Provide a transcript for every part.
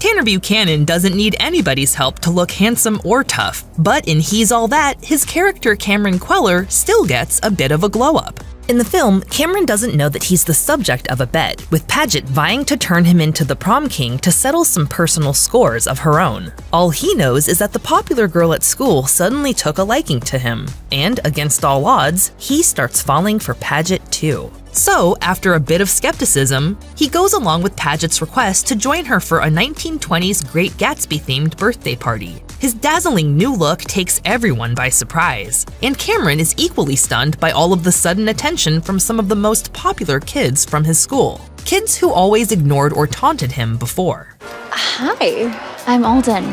Tanner Buchanan doesn't need anybody's help to look handsome or tough, but in He's All That, his character Cameron Kweller still gets a bit of a glow up. In the film, Cameron doesn't know that he's the subject of a bet, with Padgett vying to turn him into the prom king to settle some personal scores of her own. All he knows is that the popular girl at school suddenly took a liking to him, and against all odds, he starts falling for Padgett too. So, after a bit of skepticism, he goes along with Padgett's request to join her for a 1920s Great Gatsby themed birthday party. His dazzling new look takes everyone by surprise, and Cameron is equally stunned by all of the sudden attention from some of the most popular kids from his school. Kids who always ignored or taunted him before. Hi, I'm Alden.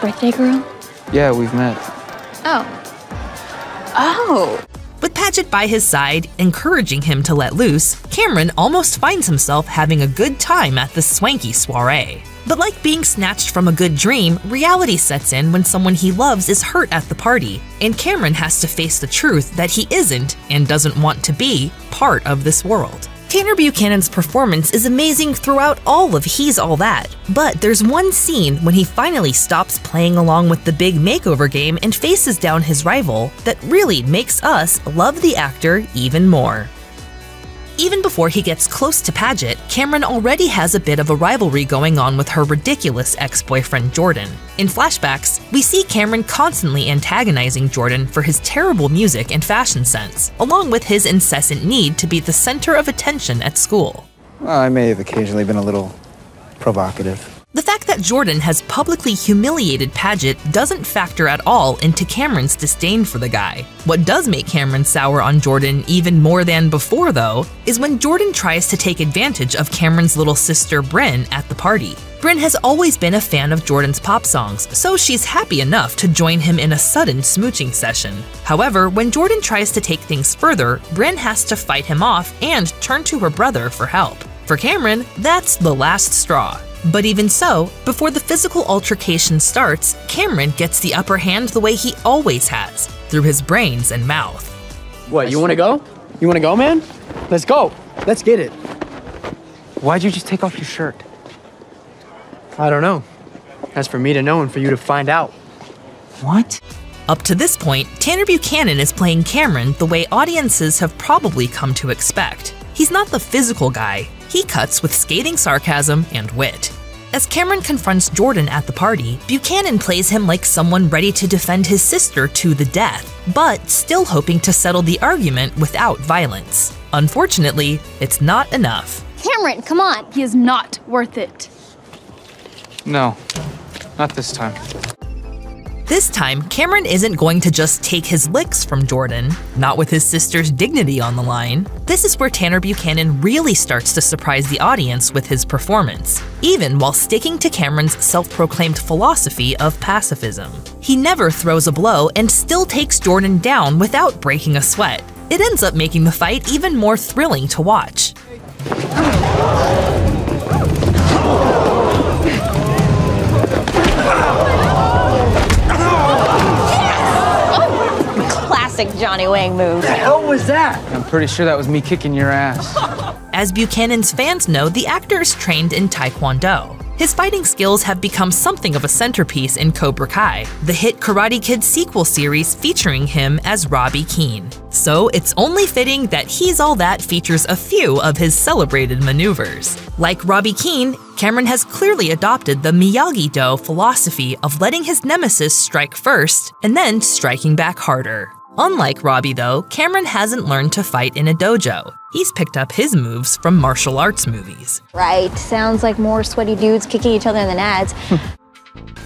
Birthday girl? Yeah, we've met. Oh. Oh. By his side, encouraging him to let loose, Cameron almost finds himself having a good time at the swanky soiree. But like being snatched from a good dream, reality sets in when someone he loves is hurt at the party, and Cameron has to face the truth that he isn't, and doesn't want to be, part of this world. Tanner Buchanan's performance is amazing throughout all of He's All That, but there's one scene when he finally stops playing along with the big makeover game and faces down his rival that really makes us love the actor even more. Even before he gets close to Padgett, Cameron already has a bit of a rivalry going on with her ridiculous ex boyfriend Jordan. In flashbacks, we see Cameron constantly antagonizing Jordan for his terrible music and fashion sense, along with his incessant need to be the center of attention at school. Well, I may have occasionally been a little provocative. That Jordan has publicly humiliated Padgett doesn't factor at all into Cameron's disdain for the guy. What does make Cameron sour on Jordan even more than before, though, is when Jordan tries to take advantage of Cameron's little sister Bryn at the party. Bryn has always been a fan of Jordan's pop songs, so she's happy enough to join him in a sudden smooching session. However, when Jordan tries to take things further, Bryn has to fight him off and turn to her brother for help. For Cameron, that's the last straw. But even so, before the physical altercation starts, Cameron gets the upper hand the way he always has, through his brains and mouth. What, you wanna go? You wanna go, man? Let's go. Let's get it. Why'd you just take off your shirt? I don't know. That's for me to know and for you to find out. What? Up to this point, Tanner Buchanan is playing Cameron the way audiences have probably come to expect. He's not the physical guy, he cuts with scathing sarcasm and wit. As Cameron confronts Jordan at the party, Buchanan plays him like someone ready to defend his sister to the death, but still hoping to settle the argument without violence. Unfortunately, it's not enough. Cameron, come on. He is not worth it. No, not this time. This time, Cameron isn't going to just take his licks from Jordan, not with his sister's dignity on the line. This is where Tanner Buchanan really starts to surprise the audience with his performance, even while sticking to Cameron's self proclaimed philosophy of pacifism. He never throws a blow and still takes Jordan down without breaking a sweat. It ends up making the fight even more thrilling to watch. Classic Johnny Wang move. The hell was that? I'm pretty sure that was me kicking your ass. As Buchanan's fans know, the actor is trained in Taekwondo. His fighting skills have become something of a centerpiece in Cobra Kai, the hit Karate Kid sequel series featuring him as Robby Keene. So it's only fitting that He's All That features a few of his celebrated maneuvers. Like Robby Keene, Cameron has clearly adopted the Miyagi Do philosophy of letting his nemesis strike first and then striking back harder. Unlike Robby, though, Cameron hasn't learned to fight in a dojo. He's picked up his moves from martial arts movies. Right. Sounds like more sweaty dudes kicking each other in the nads.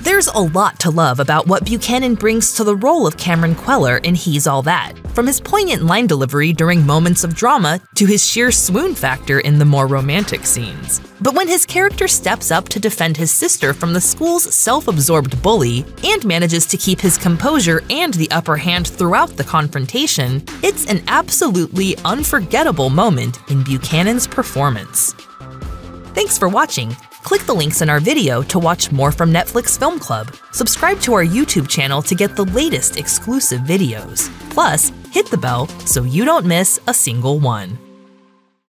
There's a lot to love about what Buchanan brings to the role of Cameron Kweller in He's All That, from his poignant line delivery during moments of drama to his sheer swoon factor in the more romantic scenes. But when his character steps up to defend his sister from the school's self absorbed bully and manages to keep his composure and the upper hand throughout the confrontation, it's an absolutely unforgettable moment in Buchanan's performance. Thanks for watching. Click the links in our video to watch more from Netflix Film Club. Subscribe to our YouTube channel to get the latest exclusive videos. Plus, hit the bell so you don't miss a single one.